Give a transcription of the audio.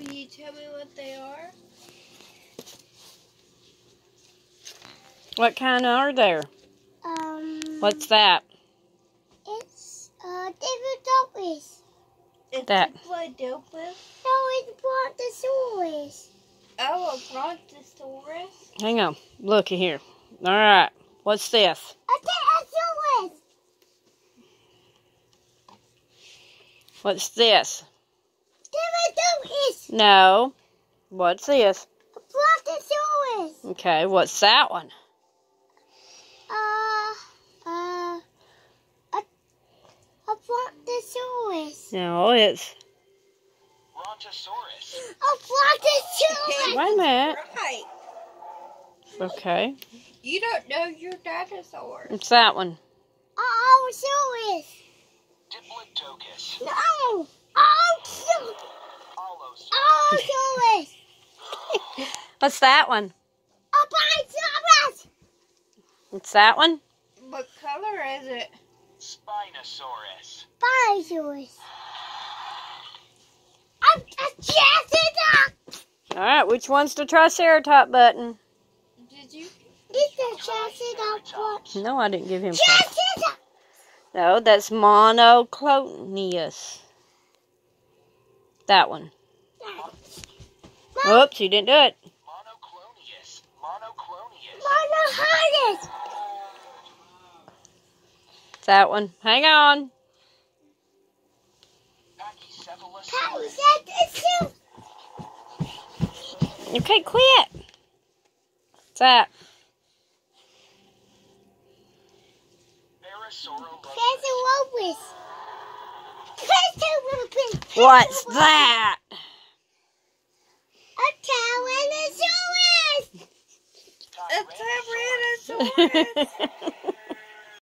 Will you tell me what they are? What kind are there? Um. What's that? It's uh David Douglas. It's That. a Diplodocus. No, it's Brontosaurus. Oh, a Brontosaurus. Hang on. Looky here. All right. What's this? A Pterosaurus. What's this? David Douglas. No. What's this? A Brontosaurus. Okay. What's that one? Uh, uh, a, a Brontosaurus. No, it's. Brontosaurus. A Brontosaurus. Wait a minute. Right. Okay. You don't know your dinosaur. It's that one. A Allosaurus. Diplodocus. No. Allosaurus. Allosaurus. Allosaurus. What's that one? A Brontosaurus. It's that one. What color is it? Spinosaurus. Brontosaurus. A, a Triceratops. All right. Which one's the Triceratop button? Did you? This is Triceratops. Triceratops. No, I didn't give him. Triceratops. No, that's Monoclonius. That one. Oops, you didn't do it. Monoclonius. Monoclonius. Monoharness. It's that one. Hang on. Pachycephalosaurus. Triceratops. Okay, quit. What's that? Parasaurolophus. Triceratops. Triceratops. What's that? A Tyrannosaurus. It's a Tyrannosaurus.